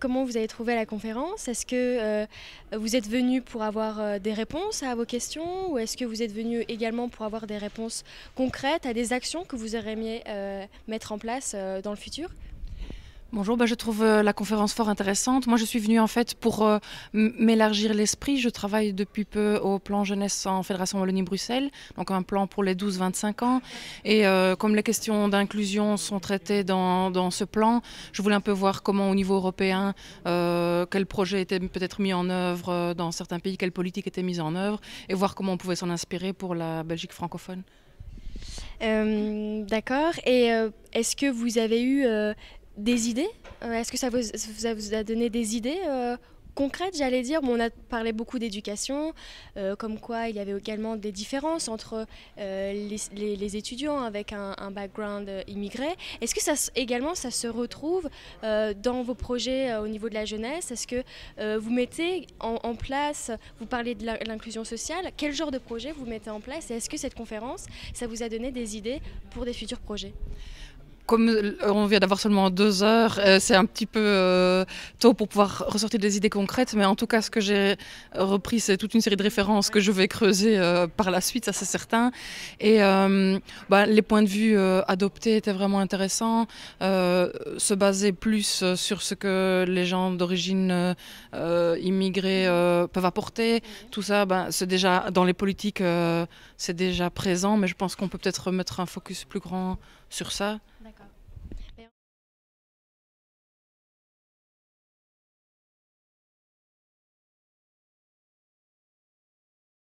comment vous avez trouvé la conférence? Est-ce que vous êtes venu pour avoir des réponses à vos questions ou est-ce que vous êtes venu également pour avoir des réponses concrètes à des actions que vous aimeriez mettre en place dans le futur? Bonjour, bah, je trouve euh, la conférence fort intéressante. Moi, je suis venue en fait pour euh, m'élargir l'esprit. Je travaille depuis peu au plan jeunesse en Fédération Wallonie-Bruxelles, donc un plan pour les 12-25 ans. Et euh, comme les questions d'inclusion sont traitées dans, dans, ce plan, je voulais un peu voir comment au niveau européen, quel projet était peut-être mis en œuvre dans certains pays, quelle politique était mise en œuvre, et voir comment on pouvait s'en inspirer pour la Belgique francophone. D'accord. Et est-ce que vous avez eu des idées euh, Est-ce que ça vous, a donné des idées euh, concrètes, j'allais dire? On a parlé beaucoup d'éducation, euh, comme quoi il y avait également des différences entre les, étudiants avec un, background immigré. Est-ce que ça également ça se retrouve dans vos projets au niveau de la jeunesse? Est-ce que vous mettez en, en, place, vous parlez de l'inclusion sociale, quel genre de projet vous mettez en place et est-ce que cette conférence, ça vous a donné des idées pour des futurs projets? Comme euh, on vient d'avoir seulement deux heures, euh, c'est un petit peu euh, tôt pour pouvoir ressortir des idées concrètes, mais en tout cas, ce que j'ai repris, c'est toute une série de références que je vais creuser par la suite, ça c'est certain. Et bah, les points de vue adoptés étaient vraiment intéressants, se baser plus sur ce que les gens d'origine immigrée peuvent apporter, tout ça, bah, c'est déjà dans les politiques, c'est déjà présent, mais je pense qu'on peut peut-être remettre un focus plus grand sur ça.